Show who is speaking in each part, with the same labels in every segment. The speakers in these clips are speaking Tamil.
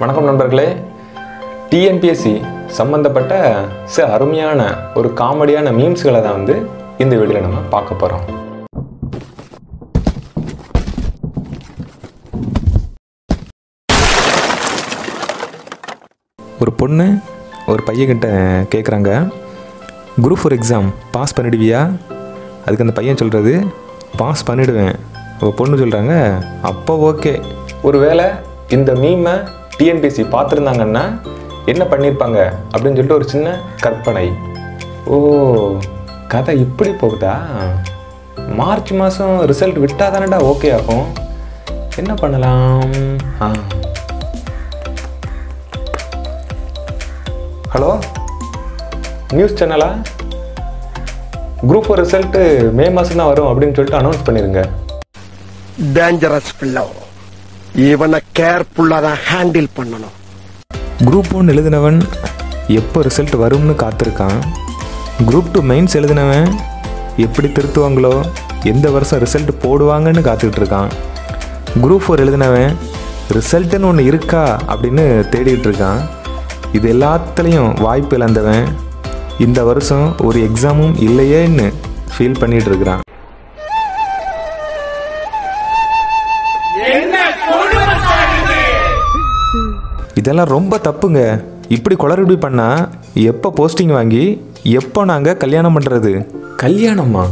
Speaker 1: வணக்கம் நண்பர்களே. டிஎன்பிஎஸ்சி சம்மந்தப்பட்ட சில அருமையான ஒரு காமெடியான மீம்ஸ்களை தான் வந்து இந்த வீடியோவில் நம்ம பார்க்க போகிறோம் ஒரு பொண்ணு ஒரு பையன்கிட்ட கேட்குறாங்க குரூப் ஃபோர் எக்ஸாம் பாஸ் பண்ணிடுவியா? அதுக்கு அந்த பையன் சொல்கிறது பாஸ் பண்ணிடுவேன். ஒரு பொண்ணு சொல்கிறாங்க அப்போ ஓகே ஒருவேளை இந்த மீமை டிஎன்பிஎஸ்சி பார்த்துருந்தாங்கன்னா என்ன பண்ணியிருப்பாங்க அப்படின்னு சொல்லிட்டு ஒரு சின்ன கற்பனை. ஓ கதை இப்படி போகுதா? மார்ச் மாதம் ரிசல்ட் விட்டால் தானடா ஓகே ஆகும். என்ன பண்ணலாம்? ஆ. ஹலோ? நியூஸ் சேனலா? குரூப் ஃபோர் ரிசல்ட்டு மே மாதம் தான் வரும் அப்படின்னு சொல்லிட்டு அனௌன்ஸ் பண்ணிருங்க.
Speaker 2: டேஞ்சரஸ் பிள்ளை இவனை கேர்ஃபுல்லா தான் ஹேண்டில் பண்ணணும்.
Speaker 1: குரூப் ஒன் எழுதினவன் எப்போ ரிசல்ட் வரும்னு காத்திருக்கான். குரூப் டூ மெயின்ஸ் எழுதினவன் எப்படி திருத்துவாங்களோ எந்த வருஷம் ரிசல்ட் போடுவாங்கன்னு காத்துக்கிட்டு இருக்கான். குரூப் ஃபோர் எழுதினவன் ரிசல்ட்டுன்னு ஒன்று இருக்கா அப்படின்னு தேடிகிட்டு இருக்கான். இது எல்லாத்துலேயும் வாய்ப்பு இழந்தவன். இந்த வருஷம் ஒரு எக்ஸாமும் இல்லையேன்னு ஃபீல் பண்ணிகிட்டு இருக்கிறான். இதெல்லாம் ரொம்ப தப்புங்க. இப்படி குளறுபடி பண்ணால் எப்போ போஸ்டிங் வாங்கி எப்போ நாங்கள் கல்யாணம் பண்ணுறது கல்யாணமா?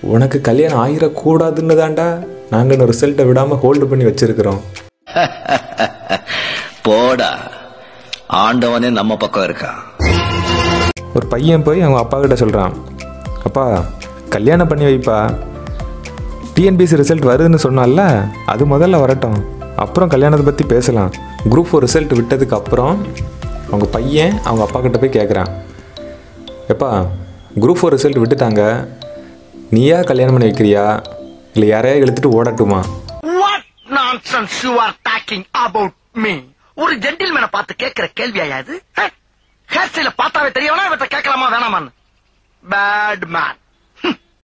Speaker 1: உனக்கு கல்யாணம் ஆயிடக்கூடாதுன்னு தாண்டா நாங்கள் இன்னும் ரிசல்ட்டை விடாமல் ஹோல்டு பண்ணி வச்சிருக்கிறோம்.
Speaker 3: போடா. ஆண்டவனே நம்ம பக்கம் இருக்கா?
Speaker 1: ஒரு பையன் போய் அவங்க அப்பா கிட்ட சொல்கிறான் அப்பா கல்யாணம் பண்ணி வைப்பா. டிஎன்பிஎஸ்சி ரிசல்ட் வருதுன்னு சொன்னால அது முதல்ல வரட்டும். அப்புறம் கல்யாணத்தை பற்றி பேசலாம். குரூப் ஃபோர் ரிசல்ட் விட்டதுக்கு அப்புறம் அவங்க பையன் அவங்க அப்பா கிட்ட போய் கேட்குறான் எப்பா குரூப் ஃபோர் ரிசல்ட் விட்டுட்டாங்க. நீயா கல்யாணம் பண்ணி வைக்கிறியா? இல்லை யாரையா இழுத்துட்டு ஓடட்டுமா?
Speaker 4: வாட் ஆர் அபவுட் ஒரு ஜென்டில்மேனை பார்த்து கேட்கிற கேள்வியா இது? ஹேர் ஸ்டைல பார்த்தாவே தெரியவனா இவற்றை கேட்கலாமா? வேணாமான்னு. Bad man